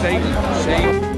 Sim, sim.